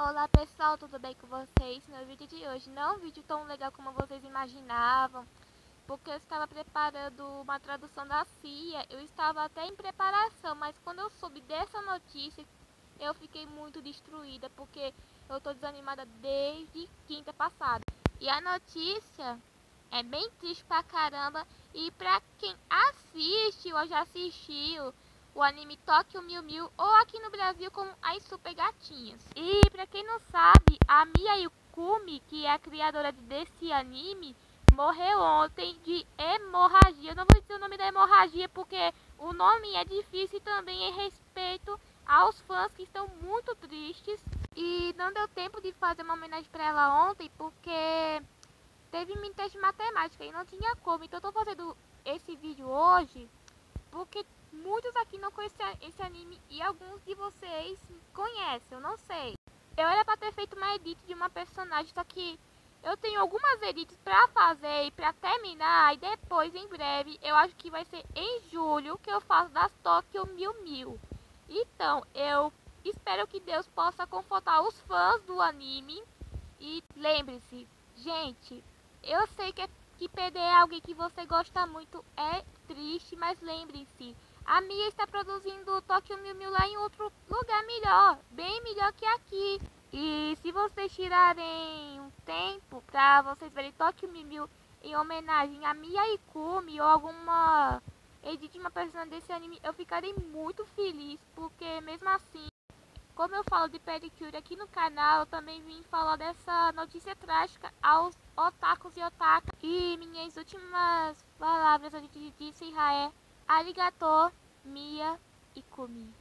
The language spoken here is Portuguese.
Olá pessoal, tudo bem com vocês? No vídeo de hoje não é um vídeo tão legal como vocês imaginavam, porque eu estava preparando uma tradução da CIA, eu estava até em preparação, mas quando eu soube dessa notícia, eu fiquei muito destruída, porque eu estou desanimada desde quinta passada. E a notícia é bem triste pra caramba, e pra quem assiste ou já assistiu, o anime Tokyo Mil Mil ou aqui no Brasil como As Super Gatinhas. E pra quem não sabe, a Mia Yukumi, que é a criadora desse anime, morreu ontem de hemorragia. Eu não vou dizer o nome da hemorragia porque o nome é difícil e também em respeito aos fãs que estão muito tristes. E não deu tempo de fazer uma homenagem para ela ontem porque teve um teste de matemática e não tinha como. Então eu tô fazendo esse vídeo hoje porque muitos não conhecem esse anime e alguns de vocês conhecem, eu não sei. Eu era pra ter feito uma edit de uma personagem, só que eu tenho algumas edits pra fazer e pra terminar, e depois, em breve, eu acho que vai ser em julho que eu faço das Tokyo Mil Mil. Então, eu espero que Deus possa confortar os fãs do anime. E lembre-se, gente, eu sei que, é, que perder alguém que você gosta muito é triste, mas lembre-se, a Mia está produzindo Tokyo Mil Mil lá em outro lugar melhor, bem melhor que aqui. E se vocês tirarem um tempo para vocês verem Tokyo Mil Mil em homenagem a Mia Ikumi ou alguma edit de uma personagem desse anime, eu ficarei muito feliz, porque mesmo assim, como eu falo de pedicure aqui no canal, eu também vim falar dessa notícia trágica aos otakus e otakas. E minhas últimas palavras a gente disse é Arigato, Mia e Kumi.